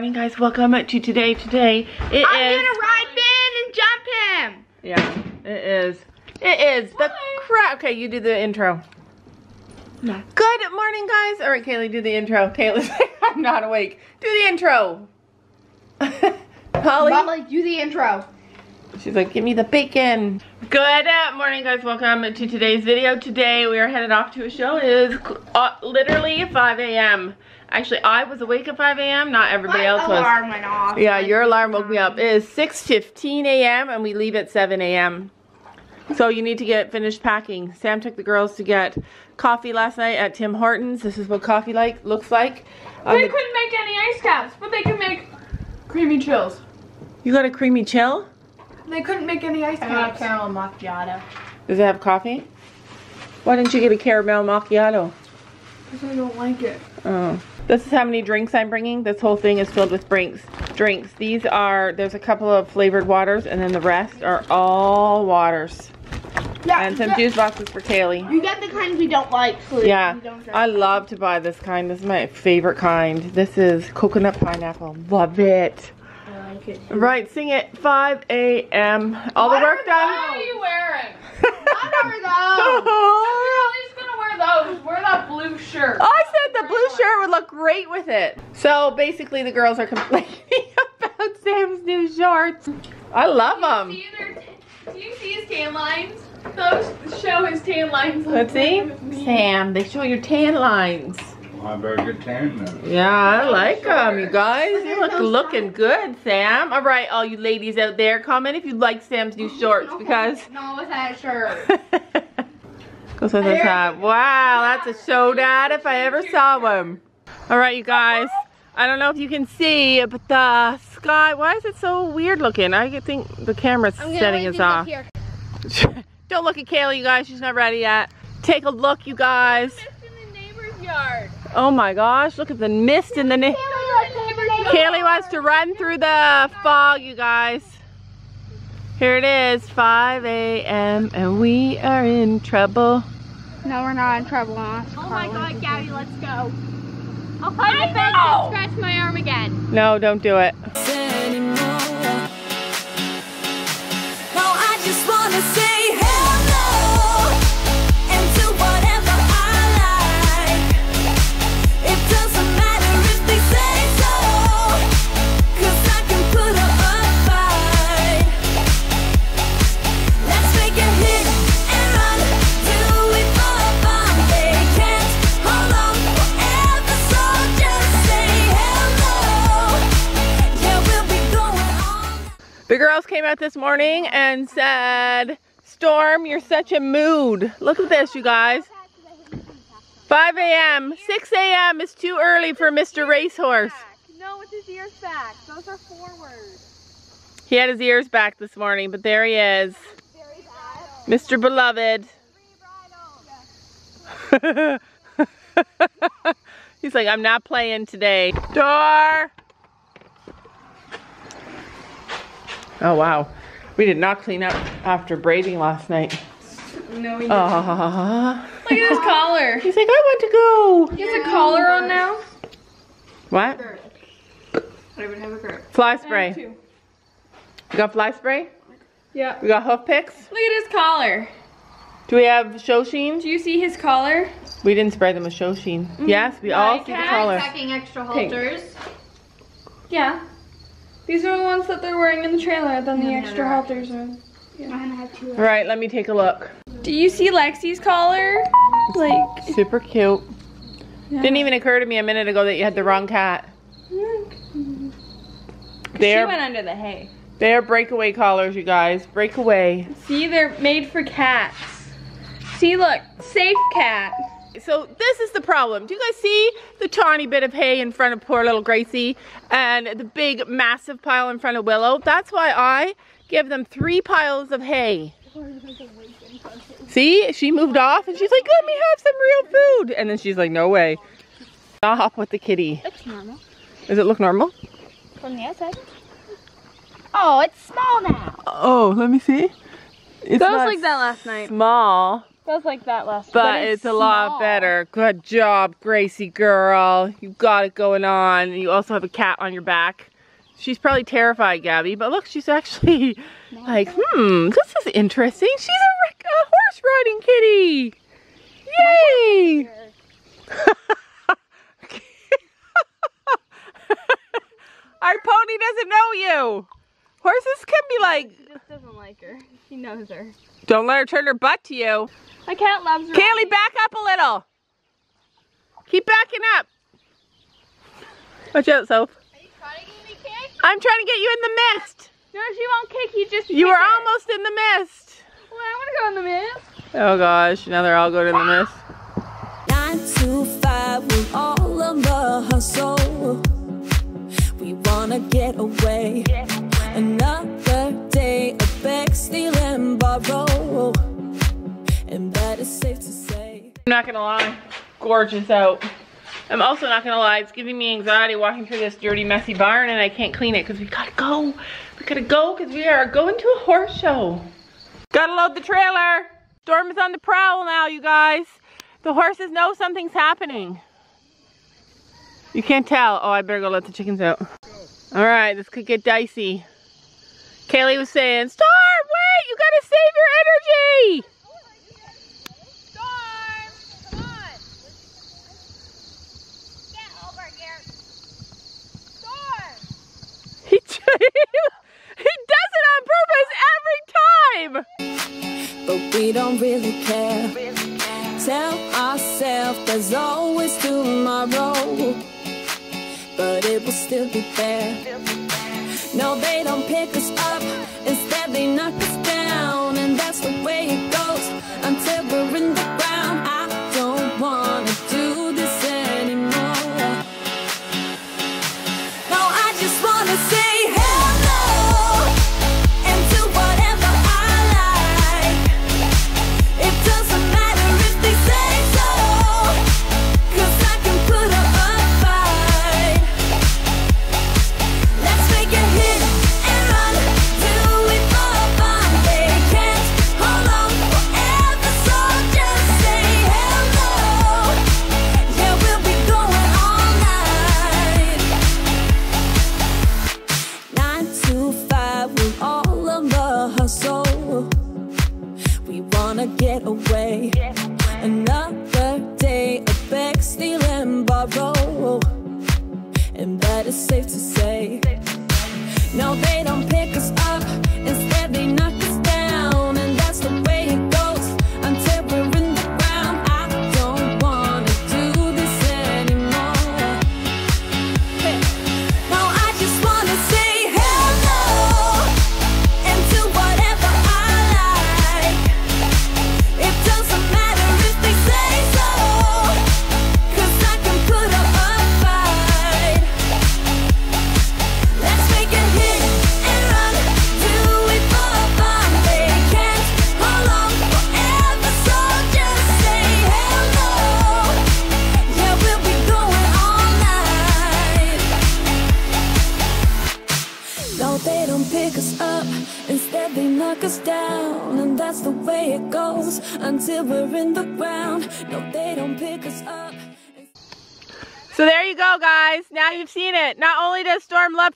Morning, guys. Welcome to today. Today it I'm is- gonna ride Ben and jump him. Yeah, it is. It is the crap. Okay, you do the intro. No. Good morning, guys. All right, Kaylee, do the intro. Kaylee's like, I'm not awake. Do the intro. Holly. Molly, do the intro. She's like, give me the bacon. Good morning, guys. Welcome to today's video. Today, we are headed off to a show. It is uh, literally 5 a.m. Actually, I was awake at 5 a.m. Not everybody My else was. alarm went off. Yeah, your alarm woke me up. It is 6.15 a.m. and we leave at 7 a.m. So you need to get finished packing. Sam took the girls to get coffee last night at Tim Hortons. This is what coffee like looks like. Um, They couldn't make any ice caps, but they can make creamy chills. you got a creamy chill? They couldn't make any ice I got a caps. caramel macchiato. Does it have coffee? Why didn't you get a caramel macchiato? Because I don't like it. Oh. This is how many drinks I'm bringing. This whole thing is filled with drinks. Drinks. These are, there's a couple of flavored waters and then the rest are all waters. Yeah, And some you juice boxes for Kaylee. You get the kind we don't like. So Yeah, don't. I love to buy this kind. This is my favorite kind. This is coconut pineapple. Love it. I like it. Right, sing it. 5 a.m. All the work are What done. are you wearing? What are those? Charlie's those. Wear that blue shirt. I said the blue shirt would look great with it. So basically, the girls are complaining about Sam's new shorts. I love them. See their t- do you see his tan lines? Those show his tan lines. Let's see. Sam, they show your tan lines. Well, I'm very good tan then. Yeah, I like them, you guys. You look looking good, Sam. All right, all you ladies out there, comment if you like Sam's new shorts because. No, with that shirt. Goes his hat. Wow, that's a show dad if I ever saw one. All right, you guys. I don't know if you can see, but the sky, why is it so weird looking? I think the camera's setting us off. don't look at Kaylee, you guys. She's not ready yet. Take a look, you guys. the neighbor's yard. Oh my gosh, look at the mist in the... Na- Kaylee wants to run through the fog, you guys. Here it is, 5 a.m. and we are in trouble. No, we're not in trouble. Oh my god, Gabby, let's go. I'll climb the fence and scratch my arm again. No, don't do it. anymore. No, Came out this morning and said, Storm, you're such a mood. Look at this, you guys. 5 a.m. 6 a.m. is too early for Mr. Racehorse. No, it's his ears back. Those are forward. He had his ears back this morning, but there he is. Mr. Beloved. He's like, I'm not playing today. Door! Oh, wow. We did not clean up after braiding last night. No, he Ah. Look at his collar. He's like, I want to go. He has a collar on now. What? I would have a grip. Fly spray. Two. We got fly spray? Yeah. We got hoof picks? Look at his collar. Do we have show sheens? Do you see his collar? We didn't spray them with show sheen. Yes, we all Like see the cat color. Packing extra Pink. halters. Yeah. These are the ones that they're wearing in the trailer. Then the No, no, extra they're halters are. I'm gonna have two. All right, let me take a look. Do you see Lexi's collar? Like. Super cute. Yeah. Didn't even occur to me a minute ago that you had the wrong cat. Mm-hmm. She They're went under the hay. they're breakaway collars, you guys. Breakaway. See, they're made for cats. See, look, safe cat. So this is the problem. Do you guys see the tiny bit of hay in front of poor little Gracie and the big massive pile in front of Willow? That's why I give them three piles of hay. See, she moved off and she's like, let me have some real food. And then she's like, no way. Stop with the kitty. Looks normal. Does it look normal? From the outside. Oh, it's small now. Oh, let me see. It's That was like that last night. small. Feels like that last but, it's, a lot better. Good job, Gracie girl. You got it going on. You also have a cat on your back. She's probably terrified, Gabby, but look, she's actually like, hmm, this is interesting. She's a, a horse riding kitty. Yay! Our pony doesn't know you. Horses can be like, She just doesn't like her. She knows her. Don't let her turn her butt to you. My cat loves her. Kaylee, back up a little. Keep backing up. Watch out, Soph. I'm trying to get you in the mist. No, she won't kick you. Just You kick were her. almost in the mist. Well, I want to go in the mist. Oh gosh, now they're all going in the ah! mist. Nine to five, we're all on the hustle. We wanna get away. Another day of beg, steal, and borrow. And that is safe to say. I'm not gonna lie, gorgeous out. I'm also not gonna lie, it's giving me anxiety walking through this dirty, messy barn and I can't clean it because we gotta go. We gotta go because we are going to a horse show. Gotta load the trailer. Storm is on the prowl now, you guys. The horses know something's happening. You can't tell. Oh, I better go let the chickens out. All right, this could get dicey. Kaylee was saying, Storm, wait, you gotta save your energy. He, does it on purpose every time. But we don't really care. Tell ourselves there's always tomorrow. But it will still be there. No, they don't pick us up.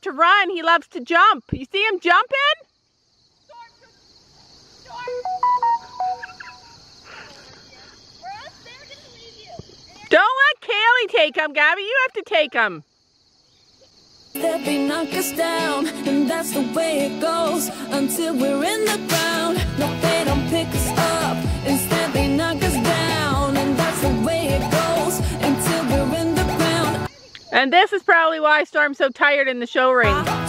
To run, he loves to jump. You see him jumping? Don't let Kaylee take him, Gabby. You have to take him. Instead, they knock us down. And that's the way it goes until we're in the ground. No, they don't pick us And this is probably why Storm's so tired in the show ring.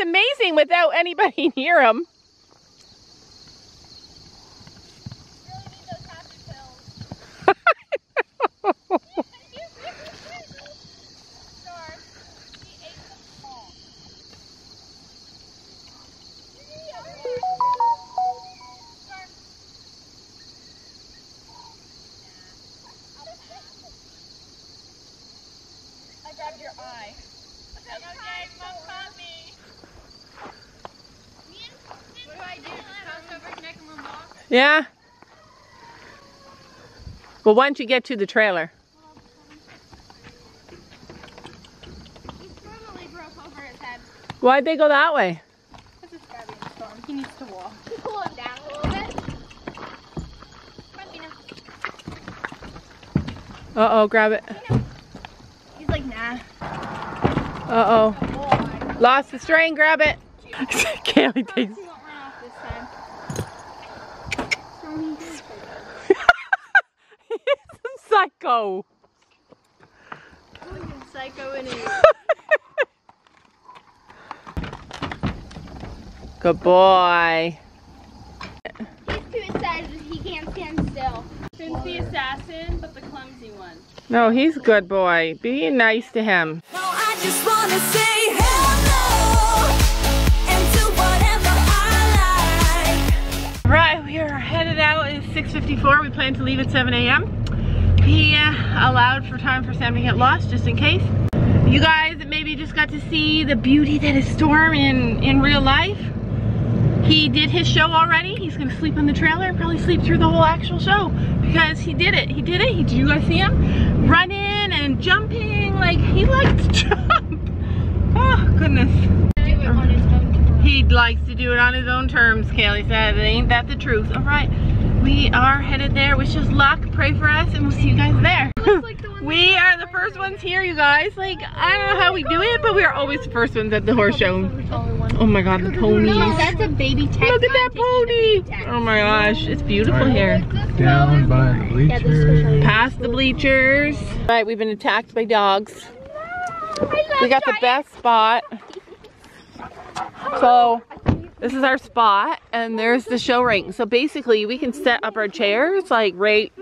He's amazing without anybody near him. Grabbed your eye. Okay, mom caught me. What do I do? Just cross over his neck and run off? Yeah. Well, once you get to the trailer. Why'd they go that way? Uh-oh, grab it. He's like, nah. Uh-oh. Lost the string, grab it. Kaylee takes... He won't run off this time. Stormy, He's a psycho. psycho in it. Good boy. He's too excited. He can't stand still. Finn's the assassin, but the clumsy one. No, he's a good boy. Be nice to him. No, I just wanna say hello and do whatever I like. Right, we are headed out. It's 6.54. We plan to leave at 7 a.m. He uh, allowed for time for Sam to get lost, just in case. You guys maybe just got to see the beauty that is Storm in, in real life. He did his show already. He's gonna sleep in the trailer and probably sleep through the whole actual show because he did it. He did it. He, did you guys see him? Running and jumping. Like, he liked to jump. Oh, goodness. He likes to do it on his own terms, Kaylee said. Ain't that the truth? All right, we are headed there. Wish us luck, pray for us, and we'll see you guys there. we are the first ones here, you guys. Like, I don't know how we do it, but we are always the first ones at the horse show. Oh my god, the ponies. That's a baby taxi. Look at that pony. Oh my gosh, it's beautiful here. Down by the bleachers. Past the bleachers. Right, we've been attacked by dogs. We got the best spot. So this is our spot and there's the show ring. So basically we can set up our chairs like right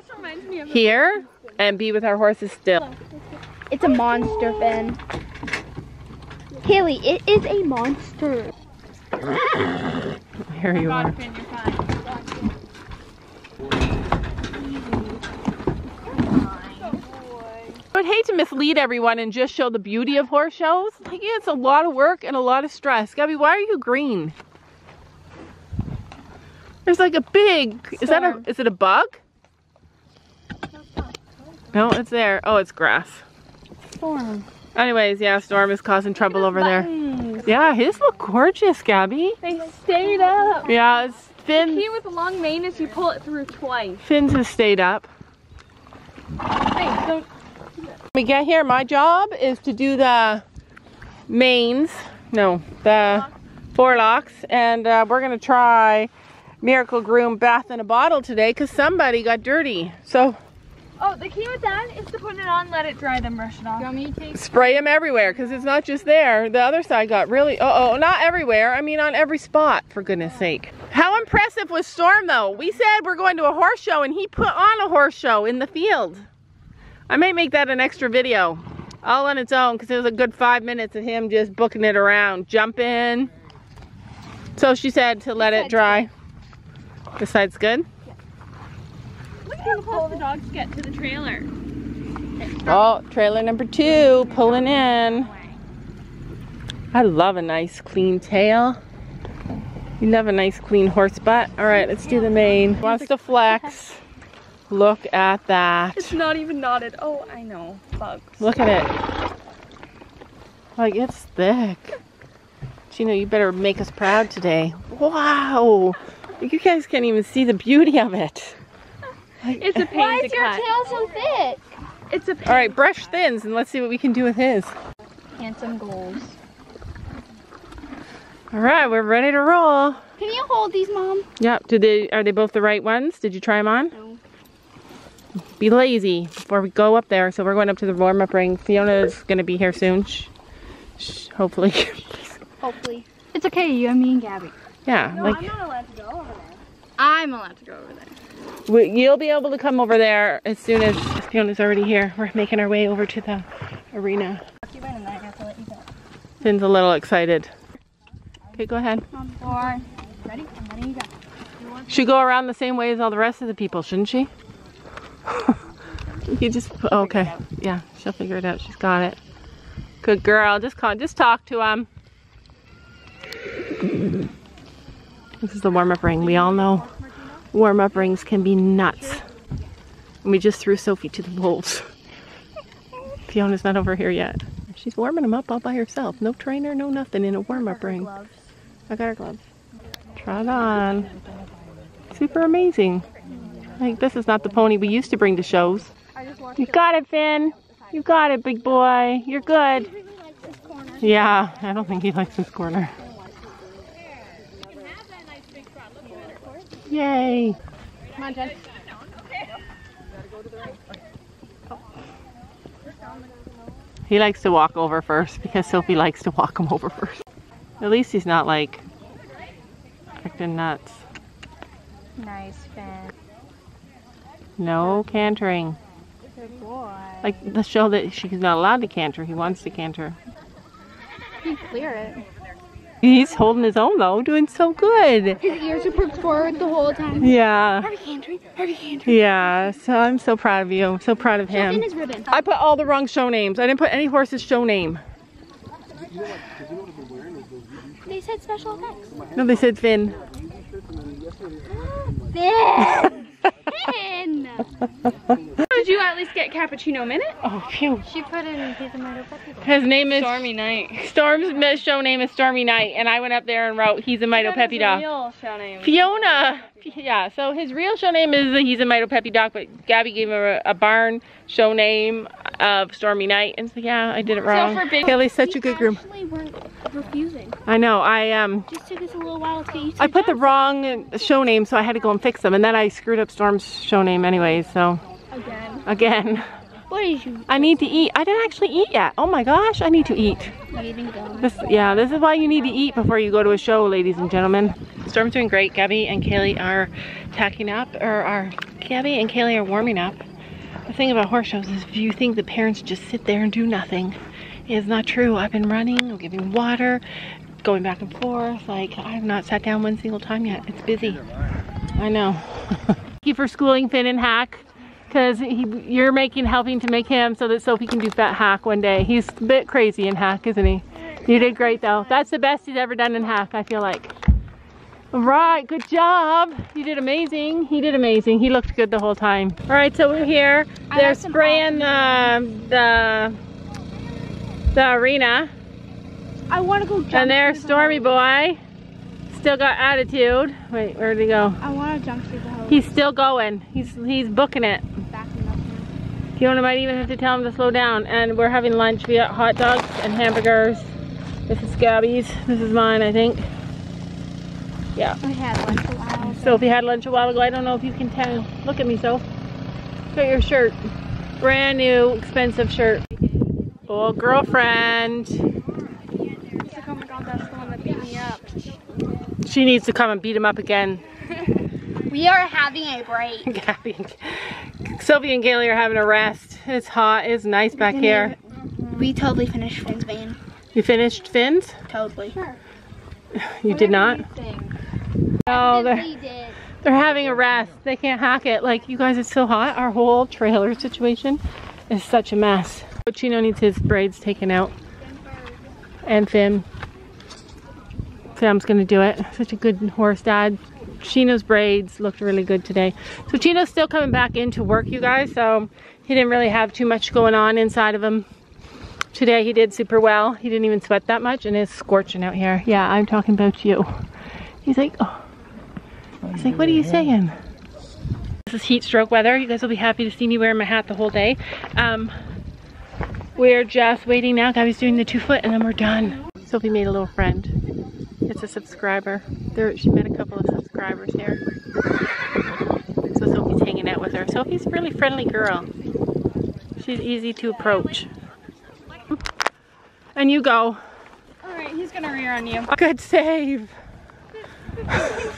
here and be with our horses still. It's a monster, Finn. Haley, it is a monster. Here you are. I would hate to mislead everyone and just show the beauty of horse shows. Like it's a lot of work and a lot of stress. Gabby, why are you green? There's like a big, is that a, is it a bug? No, it's there. Oh, it's grass. Storm. Anyways, yeah, Storm is causing trouble over there. Yeah, his look gorgeous, Gabby. They stayed up. Yeah, it's Finn. Key with the long mane is you pull it through twice. Finn's has stayed up. Hey, don't. When we get here, my job is to do the manes, no, the forelocks, and uh, we're gonna try Miracle Groom bath in a bottle today because somebody got dirty. So Oh, the key with that is to put it on, let it dry, then brush it off. You want me to take? spray them everywhere because it's not just there. The other side got really, uh oh, not everywhere. I mean on every spot, for goodness sake. How impressive was Storm though? We said we're going to a horse show and he put on a horse show in the field. I might make that an extra video all on its own because it was a good five minutes of him just booking it around, jumping. So she said to let it dry. This side's good? Look at how close the dogs get to the trailer. Oh, trailer number two, pulling in. I love a nice clean tail. You love a nice clean horse butt. All right, let's do the mane. Wants to flex. Look at that. It's not even knotted. Oh, I know. Bugs. Look at it. Like it's thick. Gina, you better make us proud today. Wow. You guys can't even see the beauty of it. It's a pain Why to is your cut. tail so thick? It's a pain. All right, brush thins and let's see what we can do with his. Handsome goals. All right, we're ready to roll. Can you hold these, Mom? Yep. Did they are they both the right ones? Did you try them on? No. be lazy before we go up there. So we're going up to the warm up ring. Fiona is going to be here soon. Shh. Shh, hopefully. Hopefully. It's okay, you and me and Gabby. Yeah, like I'm not allowed to go over there. I'm allowed to go over there. We, you'll be able to come over there as soon as Fiona's already here. We're making our way over to the arena. Finn's a little excited. Okay, go ahead. Four. Ready? I'm letting you go. Should go around the same way as all the rest of the people, shouldn't she? you just okay. Yeah, she'll figure it out. She's got it. Good girl. Just call. Just talk to him. This is the warm-up ring. We all know warm-up rings can be nuts. And we just threw Sophie to the wolves. Fiona's not over here yet. She's warming him up all by herself. No trainer, no nothing in a warm-up ring. I got her gloves. Try it on. Super amazing. Like this is not the pony we used to bring to shows. You got it, Finn. You got it, big boy. You're good. Yeah, I don't think he likes this corner. Yay. Come on, Jen. He likes to walk over first because Sophie likes to walk him over first. At least he's not like acting nuts. Nice, Finn. No cantering. Good boy. Like the show that she's not allowed to canter. He wants to canter. You clear it. He's holding his own though, doing so good. His ears are perked forward the whole time. Yeah. Harvey Cantry. Harvey Cantry. Yeah. So I'm so proud of you. I'm so proud of him. I put all the wrong show names. I didn't put any horse's show name. They said special effects. No, they said Finn. Finn! Finn! Did you at least get cappuccino minute? Oh, phew. She put in his tomato puppy. His name is Stormy night. Storm's mi- show name is Stormy Night, and I went up there and wrote he's a Mito Peppy dog. Real show name. Fiona, yeah. So his real show name is he's a Mito Peppy dog, but Gabby gave him a, a barn show name of Stormy Night, and so yeah, I did it wrong. for big- Kelly's such a good groom. refusing. I know. I um. Just took us a little while to get used to I put the wrong show name, so I had to go and fix them, and then I screwed up Storm's show name anyway. So again. Again, What did you I need to eat. I didn't actually eat yet. Oh my gosh, I need to eat. This, yeah, this is why you need to eat before you go to a show, ladies and gentlemen. Storm's doing great. Gabby and Kaylee are tacking up, or are Gabby and Kaylee are warming up. The thing about horse shows is if you think the parents just sit there and do nothing, it's not true. I've been running, I'm giving water, going back and forth. Like I have not sat down one single time yet. It's busy. I know. Thank you for schooling Finn and Hack. Because you're making, helping to make him so that Sophie can do fat hack one day. He's a bit crazy in hack, isn't he? You did great though. That's the best he's ever done in hack, I feel like. All right, good job. You did amazing. He did amazing. He looked good the whole time. All right, so we're here. They're spraying the, the, the arena. I want to go jump. And there's Stormy. Boy. Still got attitude. Wait, where'd he go? I want to jump through the hose. He's still going. He's he's booking it. Backing up now. Fiona might even have to tell him to slow down. And we're having lunch. We got hot dogs and hamburgers. This is Gabby's. This is mine, I think. Yeah. I had lunch a while. ago. Sophie had lunch a while ago. I don't know if you can tell. Look at me, Soph. Look at your shirt. Brand new, expensive shirt. Oh, girlfriend. Oh my god, that's the one that beat me up. She needs to come and beat him up again. We are having a break. Gabby. Sophie and Kaylee are having a rest. It's hot. It's nice back here. We totally finished Finn's van. You finished Finn's? Totally. Sure. You did not? No, oh, they're, did. they're having a rest. They can't hack it. Like, you guys, it's so hot. Our whole trailer situation is such a mess. Chino needs his braids taken out. And Finn. Sam's gonna do it. Such a good horse dad. Chino's braids looked really good today. So Chino's still coming back into work, you guys. So he didn't really have too much going on inside of him. Today he did super well. He didn't even sweat that much and it's scorching out here. Yeah, I'm talking about you. He's like, oh. He's like, what are you saying? This is heat stroke weather. You guys will be happy to see me wearing my hat the whole day. Um, we're just waiting now. Gabby's doing the two foot and then we're done. Sophie made a little friend. It's a subscriber. There, she met a couple of subscribers here. So Sophie's hanging out with her. Sophie's a really friendly girl. She's easy to approach. And you go. Alright, he's gonna rear on you. Good save.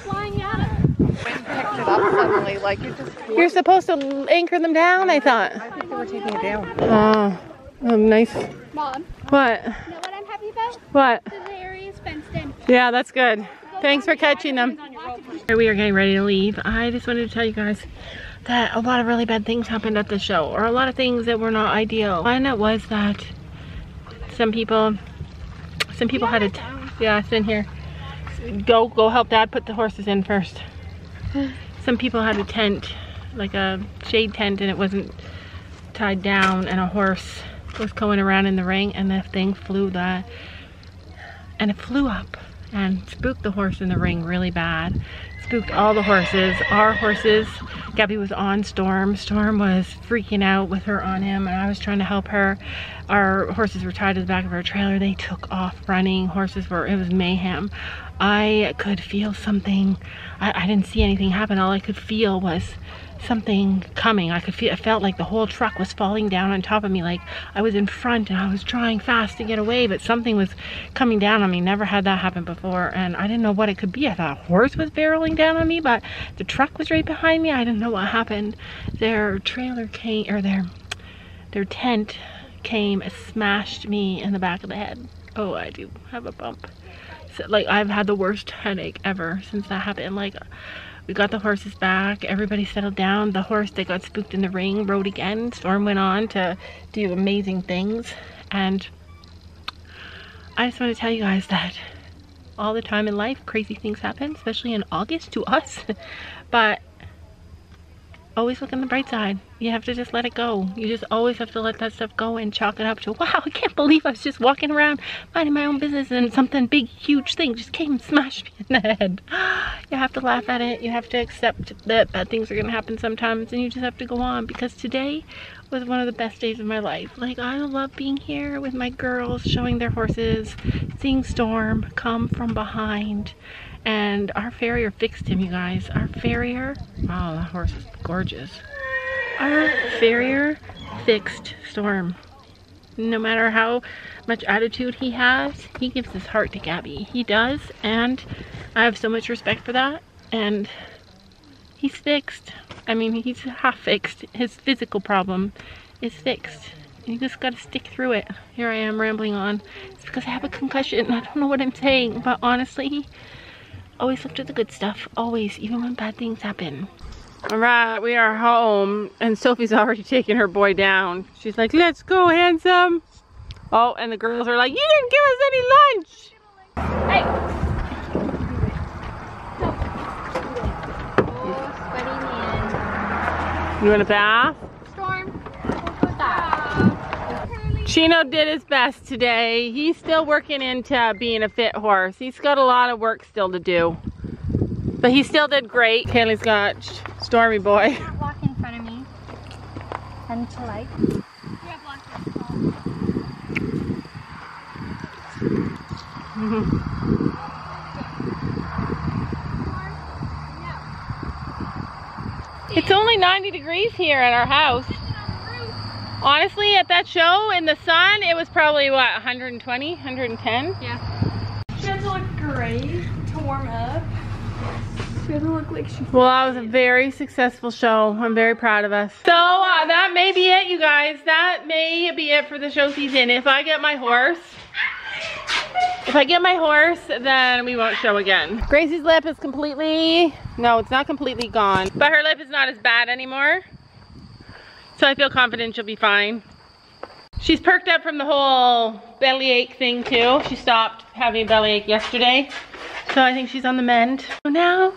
Flying at us. picked it up suddenly, like it just. You're supposed to anchor them down, I thought. I think they were taking it down. Oh, oh nice. Mom, What? you know what I'm happy about? What? The area is fenced in. Yeah, that's good. Thanks for catching them. We are getting ready to leave. I just wanted to tell you guys that a lot of really bad things happened at the show, or a lot of things that were not ideal. It was that some people, some people had a, yeah, it's in here. Go, go help dad put the horses in first. Some people had a tent, like a shade tent, and it wasn't tied down, and a horse was going around in the ring, and the thing flew that, and it flew up and spooked the horse in the ring really bad. Spooked all the horses. Our horses, Gabby was on Storm. Storm was freaking out with her on him and I was trying to help her. Our horses were tied to the back of our trailer. They took off running. Horses were, it was mayhem. I could feel something. I, I didn't see anything happen. All I could feel was something coming. I could feel, it felt like the whole truck was falling down on top of me. Like I was in front and I was trying fast to get away, but something was coming down on me. Never had that happen before. And I didn't know what it could be. I thought a horse was barreling down on me, but the truck was right behind me. I didn't know what happened. Their trailer came, or their, their tent came, smashed me in the back of the head. Oh, I do have a bump. So, like I've had the worst headache ever since that happened. Like we got the horses back. Everybody settled down. The horse that got spooked in the ring rode again. Storm went on to do amazing things. And I just want to tell you guys that all the time in life, crazy things happen, especially in August to us. but always look on the bright side. You have to just let it go. You just always have to let that stuff go and chalk it up to, wow, I can't believe I was just walking around minding my own business and something big, huge thing just came and smashed me in the head. You have to laugh at it. You have to accept that bad things are going to happen sometimes and you just have to go on because today was one of the best days of my life. Like, I love being here with my girls, showing their horses, seeing Storm come from behind. And our farrier fixed him, you guys. Our farrier, wow, that horse is gorgeous. Our farrier fixed Storm. No matter how much attitude he has, he gives his heart to Gabby. He does, and I have so much respect for that. And he's fixed. I mean, he's half fixed. His physical problem is fixed. You just gotta stick through it. Here I am rambling on. It's because I have a concussion. I don't know what I'm saying, but honestly, always look to the good stuff. Always, even when bad things happen. All right, we are home, and Sophie's already taking her boy down. She's like, let's go, handsome. Oh, and the girls are like, you didn't give us any lunch. Oh, man. You want a bath? Storm. What's that? Chino did his best today. He's still working into being a fit horse. He's got a lot of work still to do. But he still did great. Kaylee's got Stormy Boy. Walk in front of me. And to like. It's only 90 degrees here at our house. Honestly, at that show in the sun, it was probably what, 120, 110? Yeah. She has to look great to warm up. She doesn't look like she Well, that was a very successful show. I'm very proud of us. So uh, that may be it, you guys. That may be it for the show season. If I get my horse, if I get my horse, then we won't show again. Gracie's lip is completely, no, it's not completely gone, but her lip is not as bad anymore. So I feel confident she'll be fine. She's perked up from the whole bellyache thing too. She stopped having a bellyache yesterday. So I think she's on the mend. So now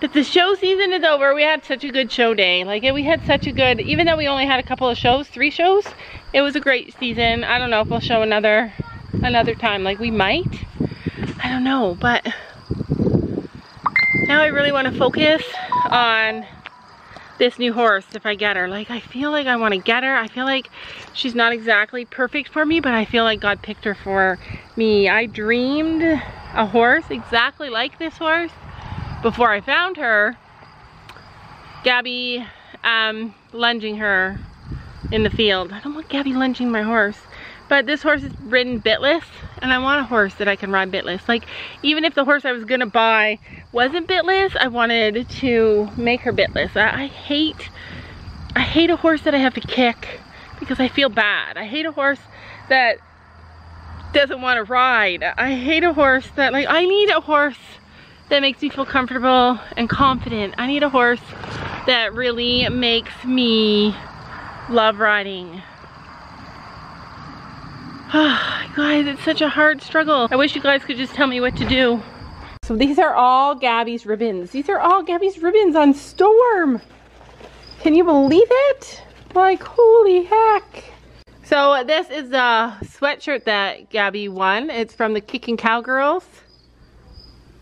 that the show season is over, we had such a good show day. Like we had such a good, even though we only had a couple of shows, three shows, it was a great season. I don't know if we'll show another, another time. Like we might, I don't know, but now I really want to focus on this new horse if I get her. Like I feel like I want to get her. I feel like she's not exactly perfect for me, but I feel like God picked her for me. I dreamed a horse exactly like this horse before I found her. Gabby um, lunging her in the field. I don't want Gabby lunging my horse. But this horse is ridden bitless and I want a horse that I can ride bitless. Like even if the horse I was gonna buy wasn't bitless, I wanted to make her bitless. I, I hate, I hate a horse that I have to kick because I feel bad. I hate a horse that doesn't want to ride. I hate a horse that like, I need a horse that makes me feel comfortable and confident. I need a horse that really makes me love riding. guys, it's such a hard struggle. I wish you guys could just tell me what to do. So these are all Gabby's ribbons. These are all Gabby's ribbons on Storm. Can you believe it? Like, holy heck. So this is a sweatshirt that Gabby won. It's from the Kicking Cowgirls.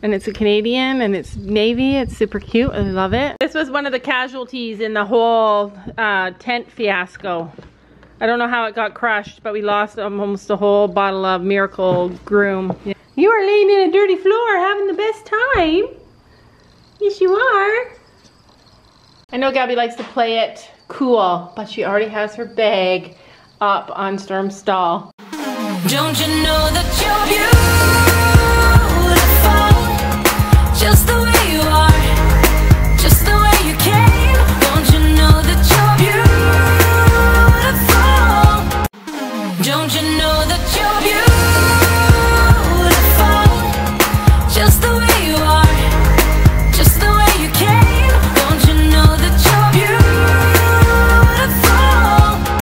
And it's a Canadian and it's navy. It's super cute. I love it. This was one of the casualties in the whole uh, tent fiasco. I don't know how it got crushed, but we lost almost a whole bottle of Miracle Groom. Yeah. You are laying in a dirty floor having the best time. Yes, you are. I know Gabby likes to play it cool, but she already has her bag up on Storm's stall. Don't you know that you're beautiful? Just the